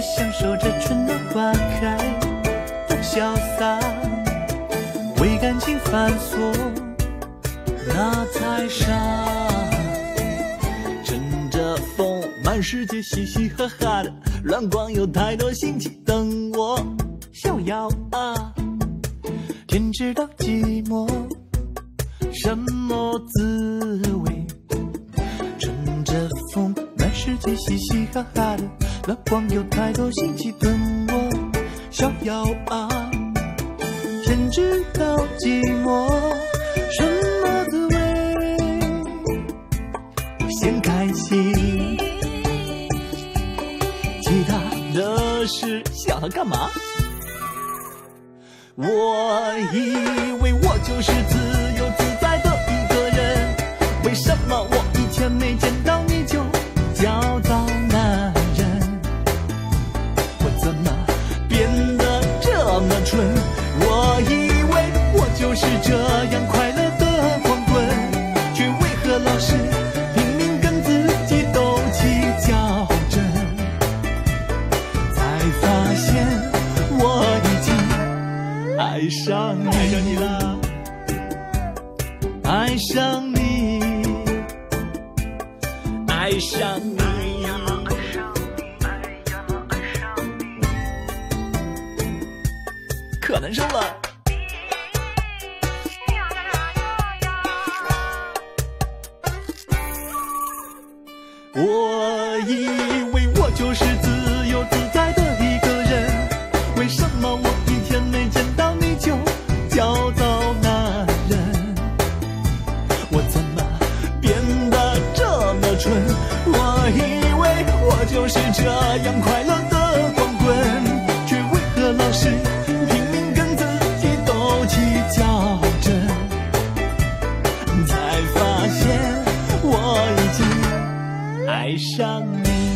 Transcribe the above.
享受着春暖花开的潇洒，为感情犯错那太傻。乘着风，满世界嘻嘻哈哈的，乱逛有太多新奇等我逍遥啊！天知道寂寞什么滋味，满世界嘻嘻哈哈的，那光有太多新奇等我逍遥啊！天知道寂寞什么滋味，我先开心，其他的事想它干嘛？我以为我就是自这么蠢？我以为我就是这样快乐的光棍，却为何老是拼命跟自己斗气较真？才发现我已经。爱上你，爱上你了，爱上你，爱上可难受了。我以为我就是自由自在的一个人，为什么我一天没见到你就焦躁难忍？我怎么变得这么蠢？我以为我就是这样快乐的爱上你。